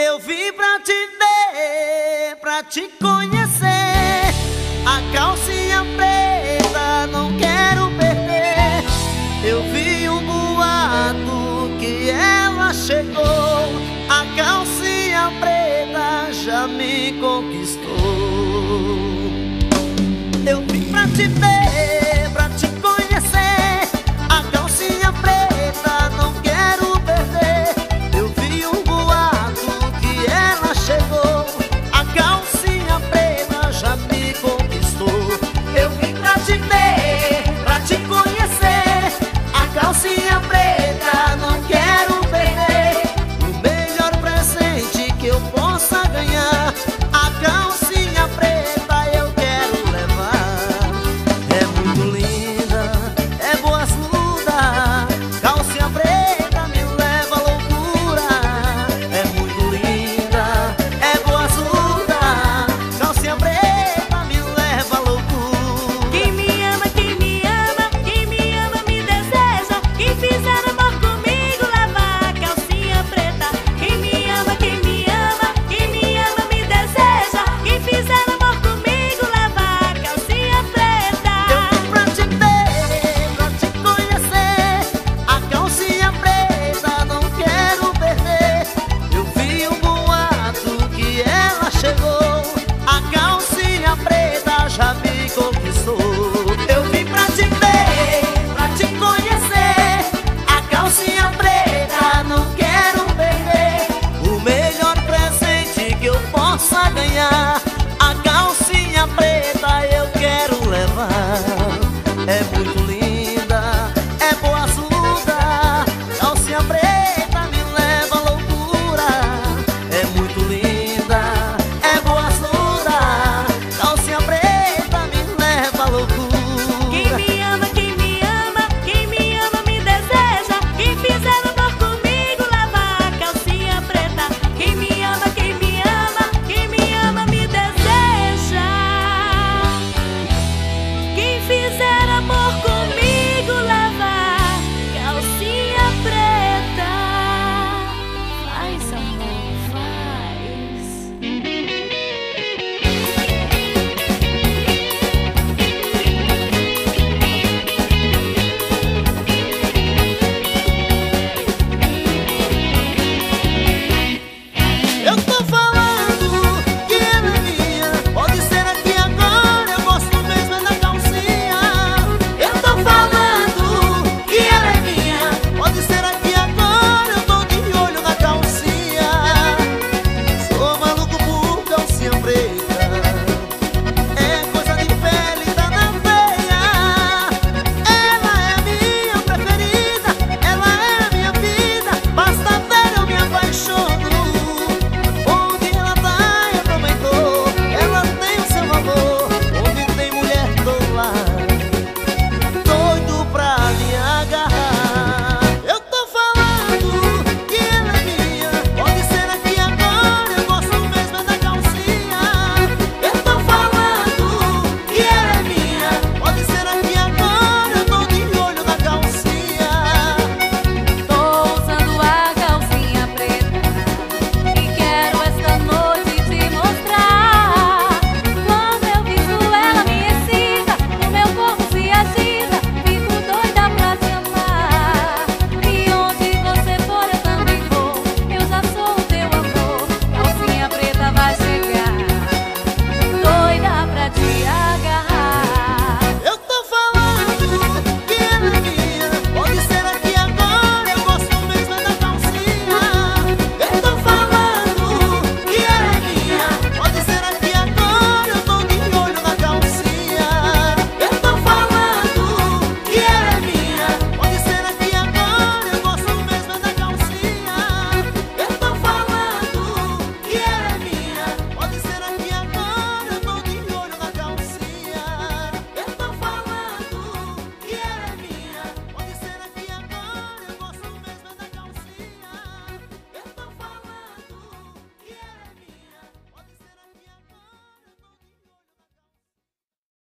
Eu vim pra te ver, pra te conhecer. A calcinha preta não quero perder. Eu vi um boato que ela chegou. A calcinha preta já me conquistou. Eu vim pra te ver. You.